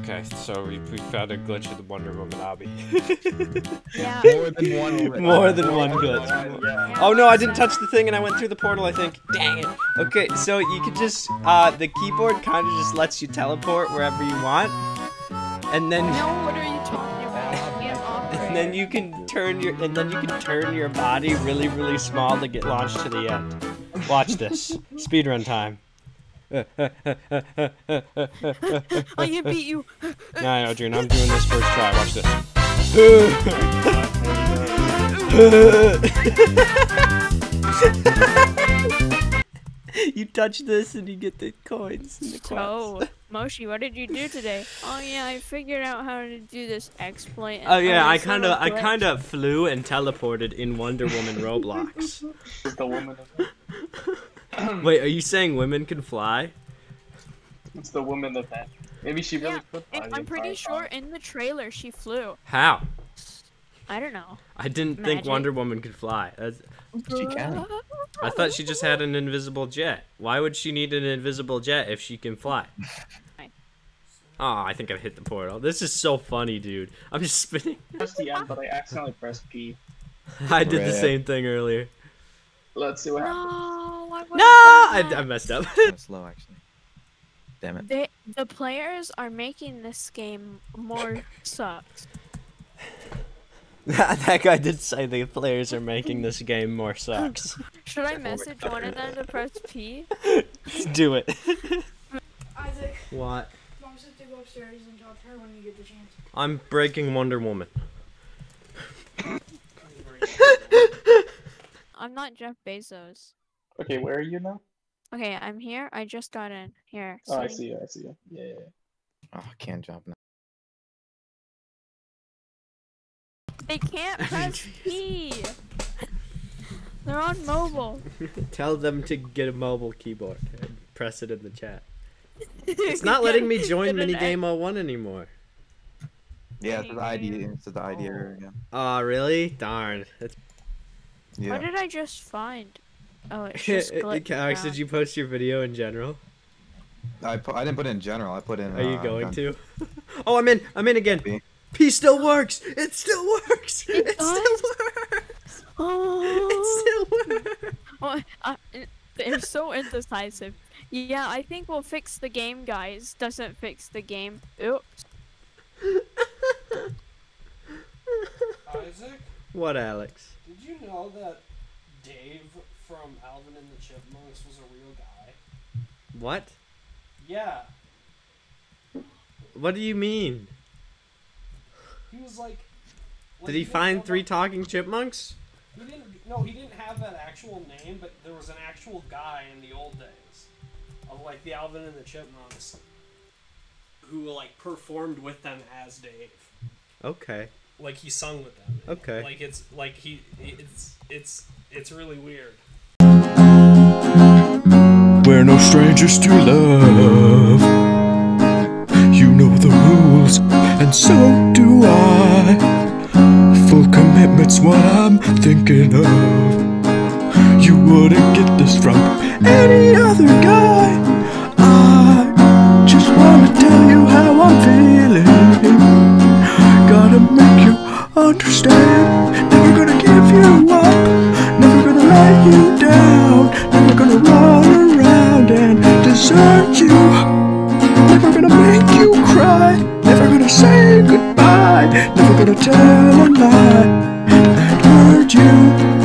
Okay, so we, we found a glitch in the Wonder Woman obby. Yeah. More than one. More than one glitch. Oh no, I didn't touch the thing and I went through the portal, I think. Dang it. Okay, so you can just, uh, the keyboard kind of just lets you teleport wherever you want. And then, No, what are you talking about? Be an operator. and then you can turn your, and then you can turn your body really, really small to get launched to the end. Watch this. Speedrun time. I can beat you. Yeah, I know, June. I'm doing this first try. Watch this. you touch this and you get the coins and the coins. So, Moshi, what did you do today? Oh yeah, I figured out how to do this exploit. Oh yeah, I kind of, I kind of flew and teleported in Wonder Woman Roblox. The woman event. Wait, are you saying women can fly? It's the woman that. Maybe she really Yeah, could fly And I'm pretty sure time. in the trailer she flew. How? I don't know. I didn't think Wonder Woman could fly. That's, She can. I thought she just had an invisible jet. Why would she need an invisible jet if she can fly? Oh, I think I've hit the portal. This is so funny, dude. I'm just spinning. Pressed the end, but I accidentally pressed P. I did the same thing earlier. Let's see what happens. No, I No, I, I messed up. Kinda slow actually. Damn it. They, the players are making this game more sucks. that guy did say the players are making this game more sucks. Should I message one of them to press P? Do it. Isaac, What? mom said to go upstairs and talk to her when you get the chance. I'm breaking Wonder Woman. I'm not Jeff Bezos. Okay, where are you now? Okay, I'm here. I just got in. Here. Oh, I see? see you. I see you. Yeah, yeah. yeah. Oh, I can't jump now. They can't press P. They're on mobile. Tell them to get a mobile keyboard and press it in the chat. It's not letting me join Minigame 01 anymore. Yeah, it's the ID. Dang. It's the ID oh. error again. Aw, really? Darn. That's... Yeah. What did I just find? Oh, it's just glitched Alex, did you post your video in general? I put. I didn't put it in general. I put in. Are you uh, going to? Oh, I'm in. I'm in again. P. P still works. It still works. It, It still works. Oh, It still works. oh it- they're so indecisive. Yeah, I think we'll fix the game, guys. Doesn't fix the game. Oops. Isaac, What, Alex? did you know that Dave from Alvin and the Chipmunks was a real guy? What? Yeah, What do you mean? he was like. like, Did he didn't find three talking chipmunks? He didn't. No, he didn't have that actual name, but there was an actual guy in the old days of like the Alvin and the Chipmunks who like performed with them as Dave. Okay. Like he sung with them. Okay. Like it's like he it's it's it's really weird. We're no strangers to love. You know the rules, and so do I. Full commitment's what I'm thinking of. You wouldn't get this from any other goodbye. Never gonna tell a lie that hurt you.